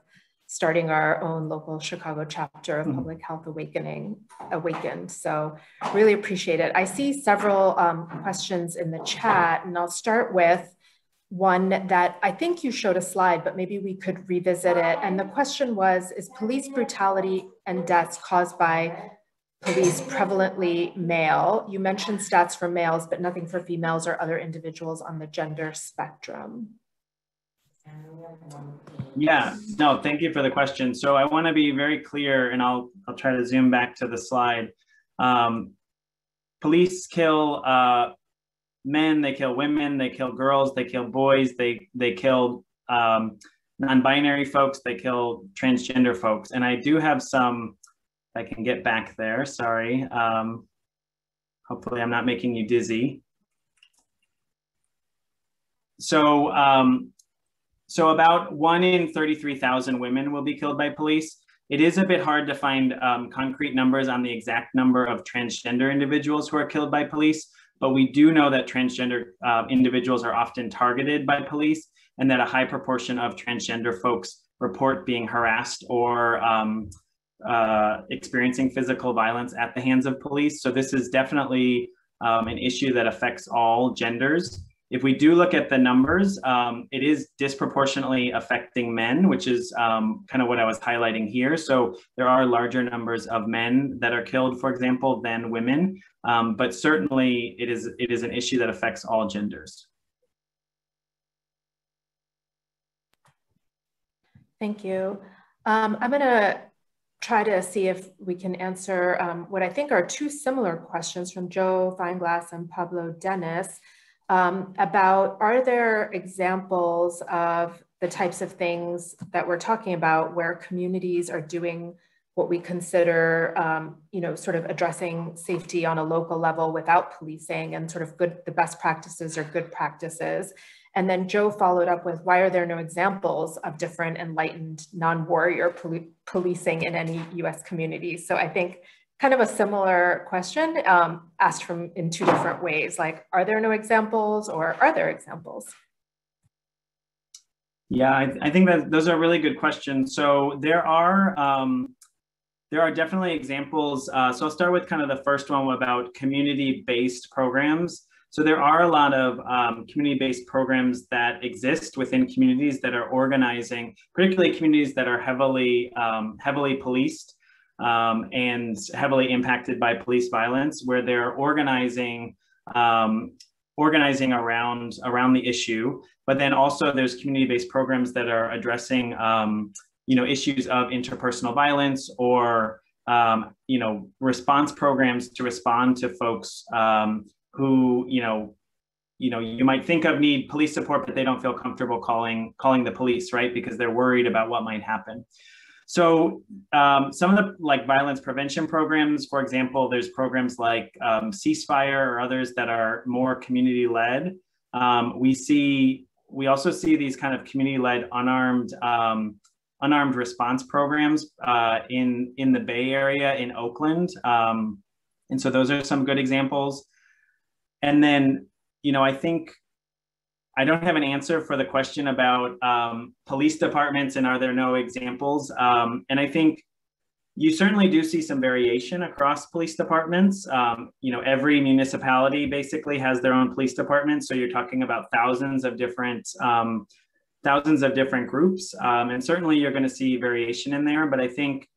starting our own local Chicago chapter of mm-hmm. Public Health Awakening, Awakened. So really appreciate it. I see several um, questions in the chat and I'll start with one that I think you showed a slide, but maybe we could revisit it. And the question was, is police brutality and deaths caused by police prevalently male? You mentioned stats for males, but nothing for females or other individuals on the gender spectrum. Yeah, no, thank you for the question. So I want to be very clear, and I'll I'll try to zoom back to the slide. Um, police kill uh, men, they kill women, they kill girls, they kill boys, they they kill um, non-binary folks, they kill transgender folks, and I do have some. I can get back there. Sorry. Um, hopefully, I'm not making you dizzy. So um, so about one in 33,000 women will be killed by police. It is a bit hard to find um, concrete numbers on the exact number of transgender individuals who are killed by police, but we do know that transgender uh, individuals are often targeted by police and that a high proportion of transgender folks report being harassed or um, uh, experiencing physical violence at the hands of police. So this is definitely um, an issue that affects all genders. If we do look at the numbers, um, it is disproportionately affecting men, which is um, kind of what I was highlighting here. So there are larger numbers of men that are killed, for example, than women. Um, but certainly it is, it is an issue that affects all genders. Thank you. Um, I'm going to try to see if we can answer um, what I think are two similar questions from Joe Feinglass and Pablo Dennis um, about are there examples of the types of things that we're talking about where communities are doing what we consider, um, you know, sort of addressing safety on a local level without policing and sort of good, the best practices or good practices. And then Joe followed up with, why are there no examples of different enlightened non-warrior pol policing in any US community? So I think kind of a similar question um, asked from in two different ways, like, are there no examples or are there examples? Yeah, I, I think that those are really good questions. So there are, um, there are definitely examples. Uh, so I'll start with kind of the first one about community-based programs. So there are a lot of um, community-based programs that exist within communities that are organizing, particularly communities that are heavily um, heavily policed um, and heavily impacted by police violence, where they're organizing um, organizing around around the issue. But then also there's community-based programs that are addressing um, you know issues of interpersonal violence or um, you know response programs to respond to folks um, who you know you know you might think of need police support but they don't feel comfortable calling calling the police right? Because they're worried about what might happen. So um, some of the like violence prevention programs for example there's programs like um, ceasefire or others that are more community led um, we see we also see these kind of community led unarmed um, unarmed response programs uh, in in the bay area in oakland. Um, and so those are some good examples and then, you know, I think I don't have an answer for the question about um, police departments and are there no examples. Um, and I think you certainly do see some variation across police departments. Um, you know, every municipality basically has their own police department. So you're talking about thousands of different um, thousands of different groups. Um, and certainly you're going to see variation in there. But I think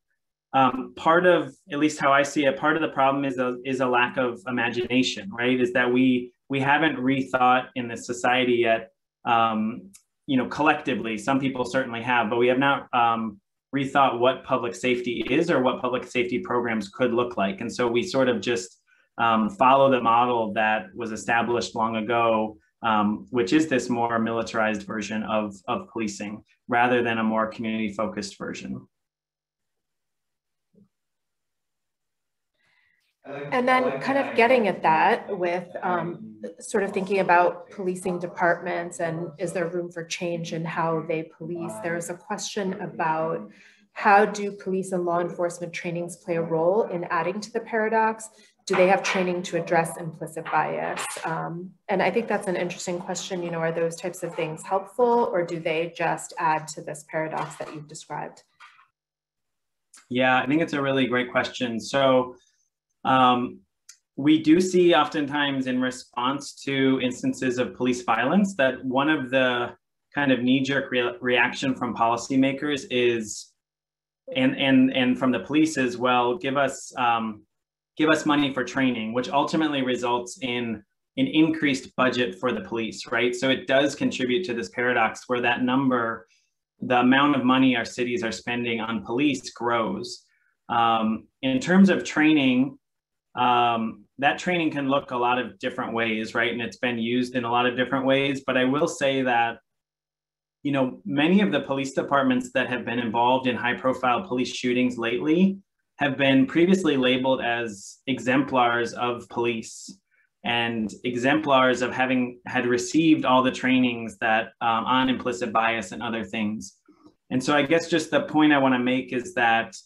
um, part of at least how I see it, part of the problem is a is a lack of imagination, right? Is that we we haven't rethought in this society yet. Um, you know, collectively, some people certainly have, but we have not um, rethought what public safety is or what public safety programs could look like. And so we sort of just um, follow the model that was established long ago, um, which is this more militarized version of, of policing rather than a more community focused version. And then kind of getting at that with um, sort of thinking about policing departments and is there room for change in how they police? There's a question about how do police and law enforcement trainings play a role in adding to the paradox? Do they have training to address implicit bias? Um, and I think that's an interesting question. You know, are those types of things helpful or do they just add to this paradox that you've described? Yeah, I think it's a really great question. So um, we do see oftentimes in response to instances of police violence that one of the kind of knee-jerk re reaction from policymakers is and and and from the police as well give us um, give us money for training which ultimately results in an increased budget for the police right? So it does contribute to this paradox where that number the amount of money our cities are spending on police grows. Um, in terms of training um, that training can look a lot of different ways, right? And it's been used in a lot of different ways. But I will say that, you know, many of the police departments that have been involved in high profile police shootings lately have been previously labeled as exemplars of police and exemplars of having had received all the trainings that um, on implicit bias and other things. And so I guess just the point I want to make is that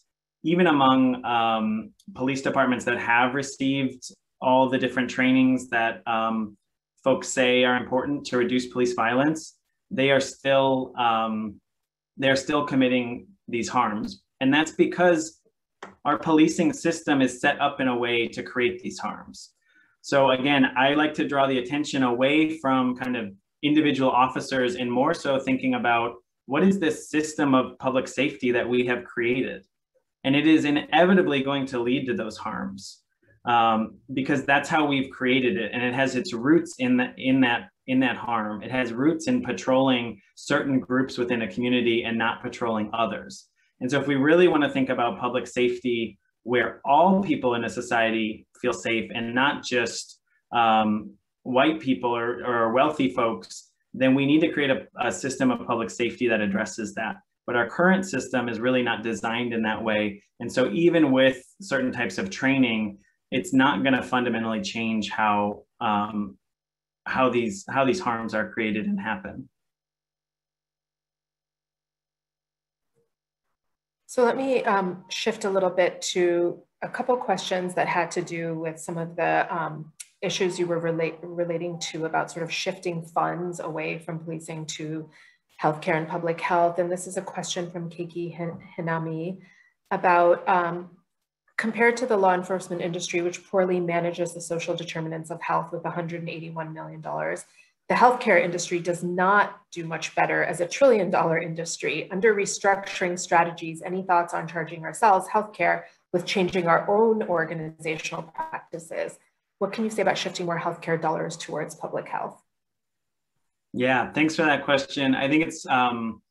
even among um, police departments that have received all the different trainings that um, folks say are important to reduce police violence, they are still um, they're still committing these harms, and that's because our policing system is set up in a way to create these harms. So again, I like to draw the attention away from kind of individual officers and more so thinking about what is this system of public safety that we have created and it is inevitably going to lead to those harms um, because that's how we've created it and it has its roots in that in that in that harm. It has roots in patrolling certain groups within a community and not patrolling others. And so if we really want to think about public safety where all people in a society feel safe and not just um, white people or, or, wealthy folks, then we need to create a, a system of public safety that addresses that. But our current system is really not designed in that way. And so even with certain types of training, it's not going to fundamentally change how um, how these how these harms are created and happen. So let me um, shift a little bit to a couple questions that had to do with some of the um, issues you were relate, relating to about sort of shifting funds away from policing to healthcare and public health. And this is a question from Keiki Hinami about um, compared to the law enforcement industry, which poorly manages the social determinants of health with $181 million, the healthcare industry does not do much better as a trillion dollar industry. Under restructuring strategies, any thoughts on charging ourselves healthcare with changing our own organizational practices? What can you say about shifting more healthcare dollars towards public health? Yeah, thanks for that question. I think it's um,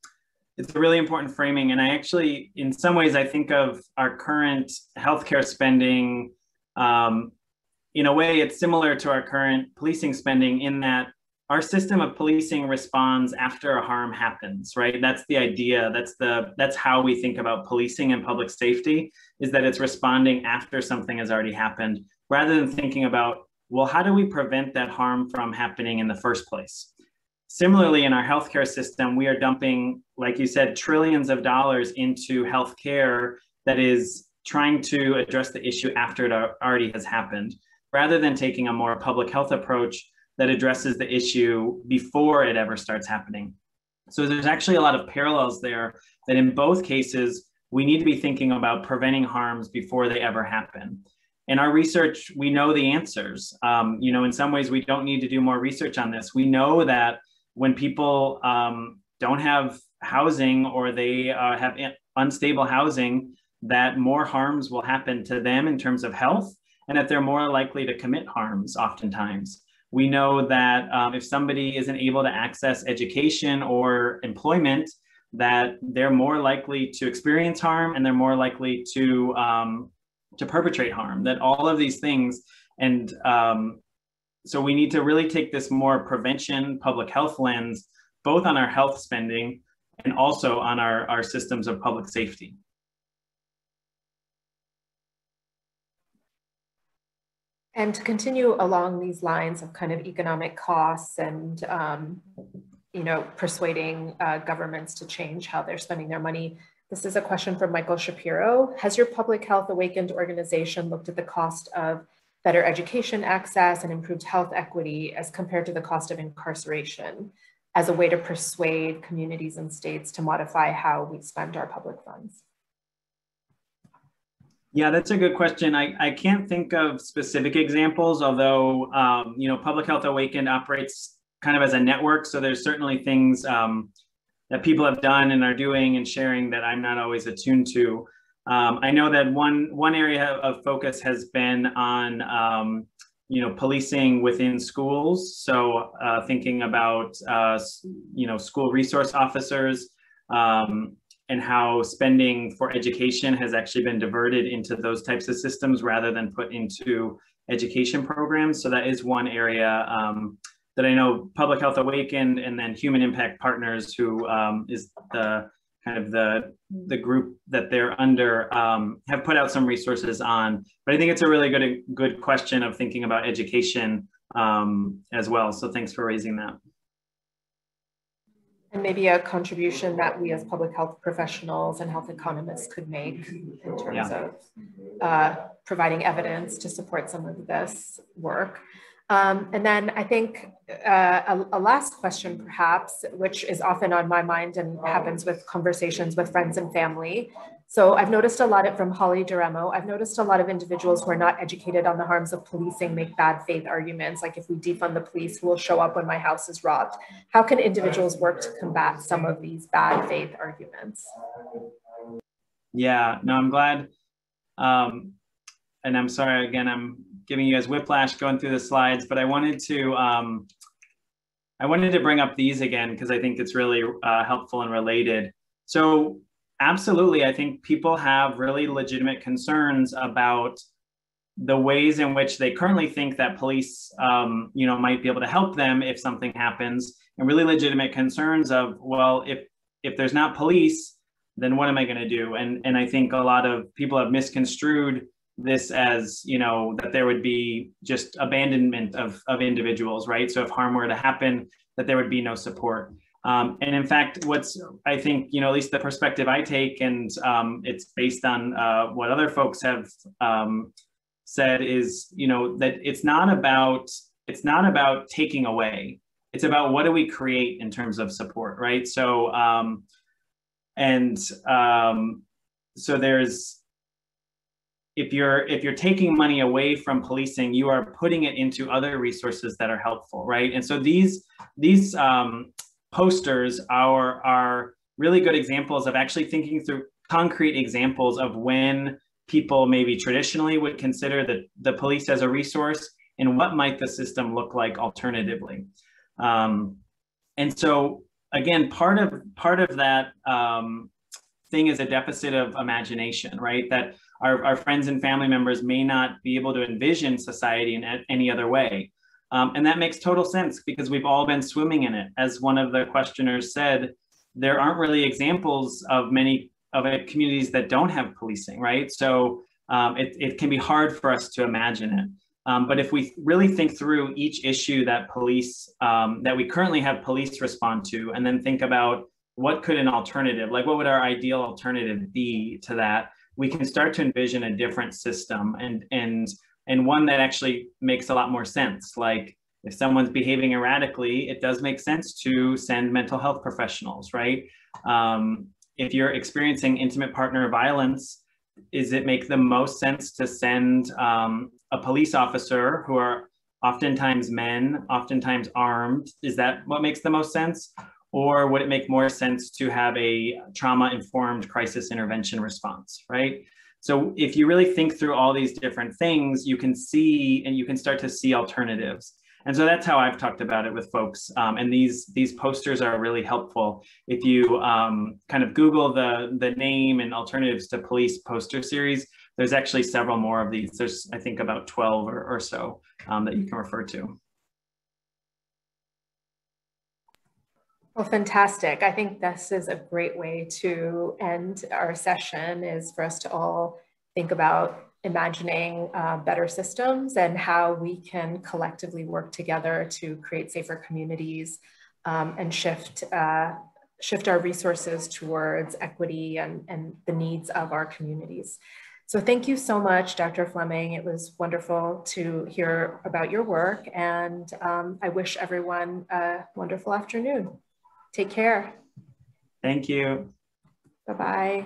it's a really important framing. And I actually, in some ways, I think of our current healthcare spending. Um, in a way, it's similar to our current policing spending in that our system of policing responds after a harm happens right that's the idea that's the that's how we think about policing and public safety is that it's responding after something has already happened rather than thinking about well how do we prevent that harm from happening in the first place Similarly, in our healthcare system, we are dumping, like you said, trillions of dollars into healthcare that is trying to address the issue after it already has happened, rather than taking a more public health approach that addresses the issue before it ever starts happening. So there's actually a lot of parallels there that in both cases, we need to be thinking about preventing harms before they ever happen. In our research, we know the answers. Um, you know, in some ways, we don't need to do more research on this. We know that when people um, don't have housing or they uh, have unstable housing, that more harms will happen to them in terms of health and that they're more likely to commit harms oftentimes. We know that um, if somebody isn't able to access education or employment, that they're more likely to experience harm and they're more likely to um, to perpetrate harm. That all of these things and um, so we need to really take this more prevention, public health lens, both on our health spending and also on our, our systems of public safety. And to continue along these lines of kind of economic costs and, um, you know, persuading uh, governments to change how they're spending their money, this is a question from Michael Shapiro. Has your Public Health Awakened organization looked at the cost of better education access and improved health equity as compared to the cost of incarceration as a way to persuade communities and states to modify how we spend our public funds? Yeah, that's a good question. I, I can't think of specific examples, although, um, you know, Public Health Awakened operates kind of as a network. So there's certainly things um, that people have done and are doing and sharing that I'm not always attuned to. Um, I know that one one area of focus has been on um, you know policing within schools. So uh, thinking about uh, you know school resource officers um, and how spending for education has actually been diverted into those types of systems rather than put into education programs. So that is one area um, that I know Public Health Awakened and then Human Impact Partners, who um, is the kind of the the group that they're under um, have put out some resources on. But I think it's a really good good question of thinking about education um, as well. So thanks for raising that. And maybe a contribution that we as public health professionals and health economists could make in terms yeah. of uh, providing evidence to support some of this work. Um, and then I think uh, a, a, last question, perhaps, which is often on my mind and happens with conversations with friends and family. So I've noticed a lot of, from Holly Duremo, I've noticed a lot of individuals who are not educated on the harms of policing make bad faith arguments, like if we defund the police, who will show up when my house is robbed? How can individuals work to combat some of these bad faith arguments? Yeah, no, I'm glad. Um, and I'm sorry, again, I'm giving you guys whiplash going through the slides, but I wanted to um, I wanted to bring up these again because I think it's really uh, helpful and related. So absolutely, I think people have really legitimate concerns about the ways in which they currently think that police, um, you know, might be able to help them if something happens, and really legitimate concerns of, well, if if there's not police, then what am I going to do? And and I think a lot of people have misconstrued this as you know that there would be just abandonment of of individuals, right? So if harm were to happen, that there would be no support. Um, and in fact, what's I think you know at least the perspective I take, and um, it's based on uh, what other folks have um, said, is you know that it's not about it's not about taking away. It's about what do we create in terms of support, right? So um, and um, so there's if you're if you're taking money away from policing you are putting it into other resources that are helpful right and so these these um, posters are, are really good examples of actually thinking through concrete examples of when people maybe traditionally would consider the, the police as a resource and what might the system look like alternatively. Um, and so again, part of part of that um, thing is a deficit of imagination, right? That our, our friends and family members may not be able to envision society in any other way. Um, and that makes total sense because we've all been swimming in it. As one of the questioners said, there aren't really examples of many of it, communities that don't have policing, right? So um, it, it can be hard for us to imagine it. Um, but if we really think through each issue that police, um, that we currently have police respond to, and then think about what could an alternative, like what would our ideal alternative be to that, we can start to envision a different system and, and and one that actually makes a lot more sense. Like if someone's behaving erratically, it does make sense to send mental health professionals, right? Um, if you're experiencing intimate partner violence, is it make the most sense to send um, a police officer who are oftentimes men, oftentimes armed? Is that what makes the most sense? Or would it make more sense to have a trauma informed crisis intervention response, right? So if you really think through all these different things, you can see and you can start to see alternatives. And so that's how I've talked about it with folks. Um, and these these posters are really helpful. If you um, kind of Google the the name and alternatives to police poster series, there's actually several more of these. There's I think about 12 or, or so um, that you can refer to. Well, fantastic. I think this is a great way to end our session is for us to all think about imagining uh, better systems and how we can collectively work together to create safer communities um, and shift, uh, shift our resources towards equity and, and the needs of our communities. So thank you so much, Dr. Fleming. It was wonderful to hear about your work and um, I wish everyone a wonderful afternoon. Take care. Thank you. Bye-bye.